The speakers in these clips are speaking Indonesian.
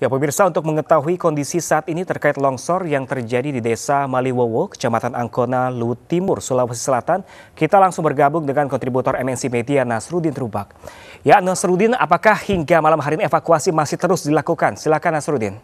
Ya pemirsa untuk mengetahui kondisi saat ini terkait longsor yang terjadi di desa Maliwowo, Kecamatan Angkona, Lu Timur, Sulawesi Selatan, kita langsung bergabung dengan kontributor MNC Media Nasrudin Trubak. Ya Nasrudin, apakah hingga malam hari ini evakuasi masih terus dilakukan? Silakan Nasrudin.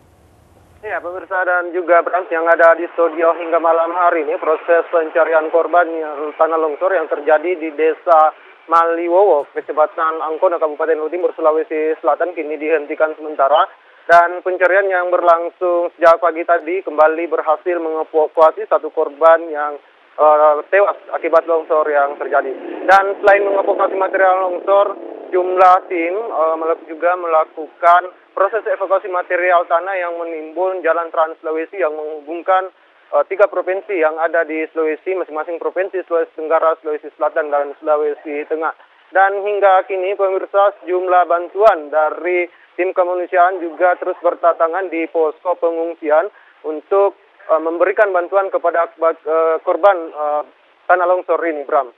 Ya pemirsa dan juga Brans yang ada di studio hingga malam hari ini proses pencarian korban yang tanah longsor yang terjadi di desa Maliwowo, Kecamatan Angkona, Kabupaten Lu Timur, Sulawesi Selatan kini dihentikan sementara dan pencarian yang berlangsung sejak pagi tadi kembali berhasil mengevakuasi satu korban yang uh, tewas akibat longsor yang terjadi. Dan selain mengevakuasi material longsor, jumlah tim uh, juga melakukan proses evakuasi material tanah yang menimbun jalan Trans Sulawesi yang menghubungkan uh, tiga provinsi yang ada di Sulawesi, masing-masing provinsi Sulawesi Tenggara, Sulawesi Selatan, dan Sulawesi Tengah. Dan hingga kini pemirsa sejumlah bantuan dari tim kemanusiaan juga terus bertatangan di posko pengungsian untuk uh, memberikan bantuan kepada uh, korban uh, tanah longsor ini, Bram.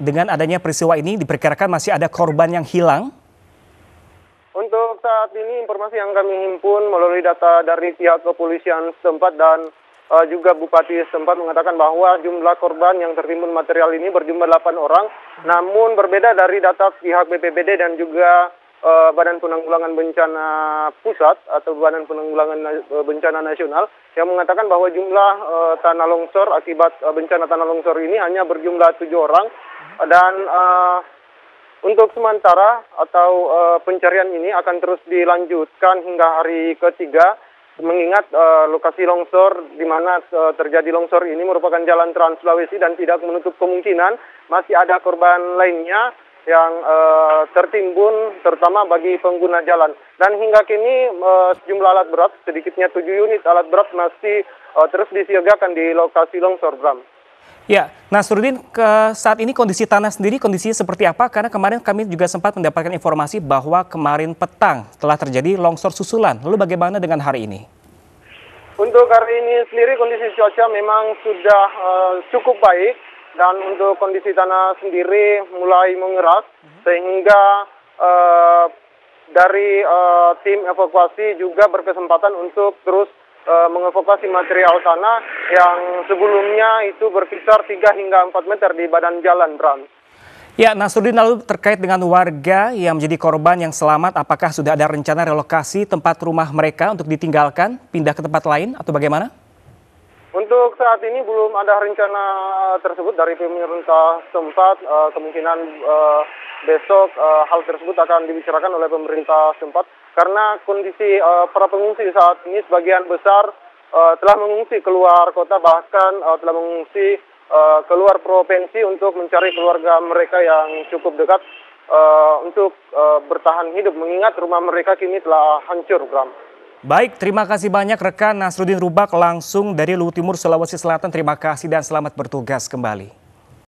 Dengan adanya peristiwa ini diperkirakan masih ada korban yang hilang? Untuk saat ini informasi yang kami himpun melalui data dari pihak kepolisian setempat dan uh, juga Bupati setempat mengatakan bahwa jumlah korban yang tertimbun material ini berjumlah 8 orang. Namun berbeda dari data pihak BPBD dan juga uh, Badan Penanggulangan Bencana Pusat atau Badan Penanggulangan uh, Bencana Nasional yang mengatakan bahwa jumlah uh, tanah longsor akibat uh, bencana tanah longsor ini hanya berjumlah tujuh orang dan uh, untuk sementara atau uh, pencarian ini akan terus dilanjutkan hingga hari ketiga mengingat uh, lokasi longsor di mana uh, terjadi longsor ini merupakan jalan Trans Sulawesi dan tidak menutup kemungkinan masih ada korban lainnya yang uh, tertimbun terutama bagi pengguna jalan. Dan hingga kini uh, sejumlah alat berat, sedikitnya tujuh unit alat berat masih uh, terus disiagakan di lokasi longsor, Bram. Ya, Nasruddin, ke saat ini kondisi tanah sendiri kondisinya seperti apa? Karena kemarin kami juga sempat mendapatkan informasi bahwa kemarin petang telah terjadi longsor susulan. Lalu bagaimana dengan hari ini? Untuk hari ini sendiri kondisi cuaca memang sudah uh, cukup baik dan untuk kondisi tanah sendiri mulai mengeras sehingga uh, dari uh, tim evakuasi juga berkesempatan untuk terus uh, mengevakuasi material tanah yang sebelumnya itu berkisar 3 hingga 4 meter di badan jalan Bram. Ya, Nasruddin lalu terkait dengan warga yang menjadi korban yang selamat, apakah sudah ada rencana relokasi tempat rumah mereka untuk ditinggalkan, pindah ke tempat lain atau bagaimana? Untuk saat ini belum ada rencana tersebut dari pemerintah setempat. Uh, kemungkinan uh, besok uh, hal tersebut akan dibicarakan oleh pemerintah setempat karena kondisi uh, para pengungsi saat ini sebagian besar uh, telah mengungsi keluar kota bahkan uh, telah mengungsi uh, keluar provinsi untuk mencari keluarga mereka yang cukup dekat uh, untuk uh, bertahan hidup mengingat rumah mereka kini telah hancur, Bram. Baik, terima kasih banyak rekan Nasruddin Rubak langsung dari Luhut Timur, Sulawesi Selatan. Terima kasih dan selamat bertugas kembali.